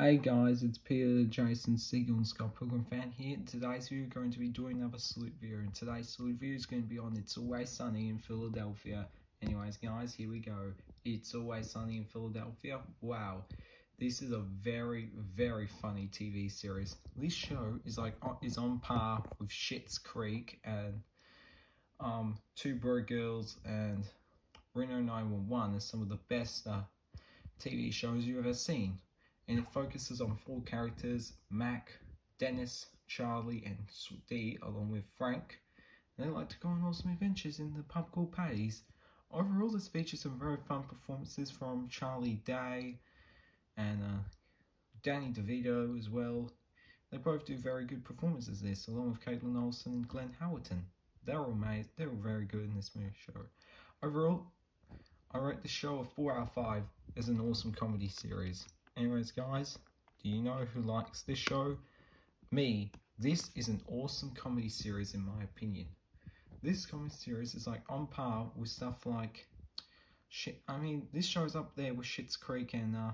Hey guys, it's Peter Jason Segel and Scott Pilgrim fan here. Today's video, we're going to be doing another salute video. And today's salute video is going to be on It's Always Sunny in Philadelphia. Anyways, guys, here we go. It's Always Sunny in Philadelphia. Wow, this is a very, very funny TV series. This show is like is on par with Schitt's Creek and um, Two Broke Girls and Reno 911 as some of the best uh, TV shows you've ever seen and it focuses on four characters Mac, Dennis, Charlie, and Dee, along with Frank. And they like to go on awesome adventures in the pub called Paddy's. Overall, this features some very fun performances from Charlie Day and uh, Danny DeVito as well. They both do very good performances this, along with Kaitlin Olson and Glenn Howerton. They're all made, they're all very good in this movie show. Overall, I rate the show a 4 out of 5 as an awesome comedy series. Anyways, guys, do you know who likes this show? Me. This is an awesome comedy series in my opinion. This comedy series is like on par with stuff like shit. I mean, this show's up there with Schitt's Creek and uh,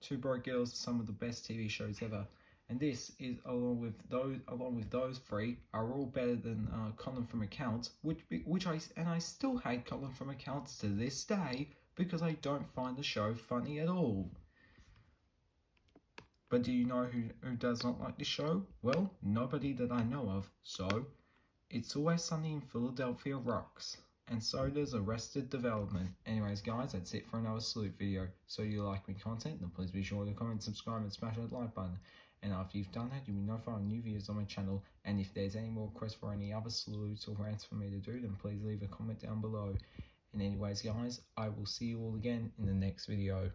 Two Broke Girls, some of the best TV shows ever. And this is along with those, along with those three, are all better than uh, Colin from Accounts, which which I and I still hate Colin from Accounts to this day because I don't find the show funny at all. But do you know who, who does not like this show? Well, nobody that I know of. So, It's Always Sunny in Philadelphia rocks. And so does Arrested Development. Anyways, guys, that's it for another salute video. So you like my content, then please be sure to comment, subscribe, and smash that like button. And after you've done that, you'll be notified of new videos on my channel. And if there's any more requests for any other salutes or rants for me to do, then please leave a comment down below. And anyways, guys, I will see you all again in the next video.